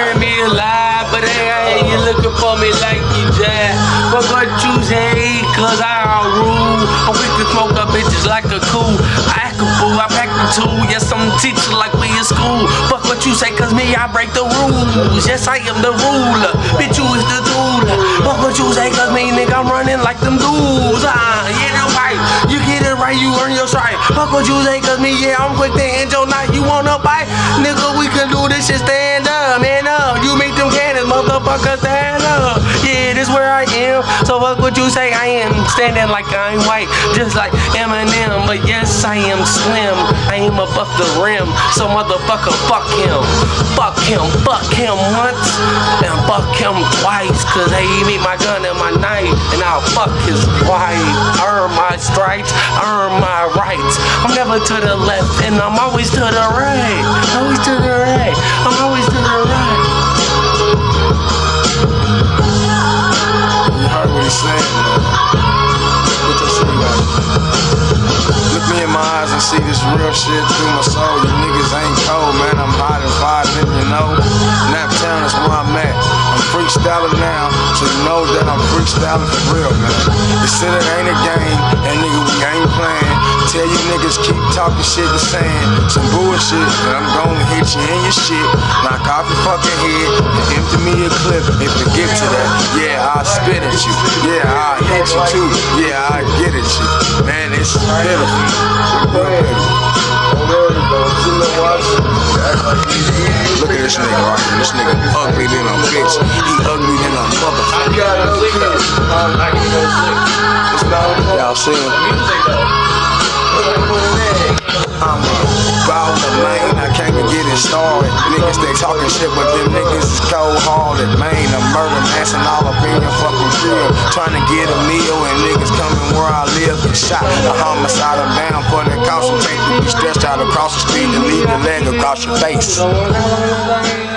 bury me alive, but hey, you looking for me like you jab. But what you say, cause I rule. I'm weak to smoke up bitches like a cool. I act a fool, I pack the two. Yes, I'm teaching like we in school. Fuck what you say, cause me, I break the rules. Yes, I am the ruler. Bitch, you is the ruler. Fuck what you say, cause me, nigga, I'm running like them dudes. Ah, yeah, that's right. You get it right, you earn your stripe. Fuck what you say, cause me, yeah, I'm quick to end your night. You wanna bite? Nigga, we can do this shit, stand up, man up. Uh, you meet them cannons, motherfucker, stand up. Yeah, this where I am. So fuck what you say, I am standing like I'm white, just like Eminem. But yes, I am slim. Above the rim. So motherfucker, fuck him. Fuck him, fuck him once, and fuck him twice. Cause hey, he meet my gun and my knife, and I'll fuck his wife. Earn my stripes, earn my rights. I'm never to the left, and I'm always to the right. Always to the right. My eyes and see this real shit through my soul. You niggas ain't cold, man. I'm hot and vibing, you know. Naptown is where I'm at. I'm freestyling now, so you know that I'm freestyling for real, man. They said it ain't a game, and nigga, we ain't playing. Tell you niggas keep talking shit and some bullshit, and I'm gonna hit you in your shit. Knock off your fucking head and empty me a clip and forget to that. Yeah, I'll spit at you. Yeah, I'll hit you too. Yeah, I'll get at you. Man, it's pitiful. Look at this nigga right here. This nigga ugly than a bitch. He ugly than a motherfucker. Y'all see him? I'm a baller, man. I can't even get it started. Niggas they talking shit, but them niggas is cold hearted, man. Trying to get a meal and niggas coming where I live get shot. A homicide, down for the concentrate to be stretched out across the street and leave the leg across your face.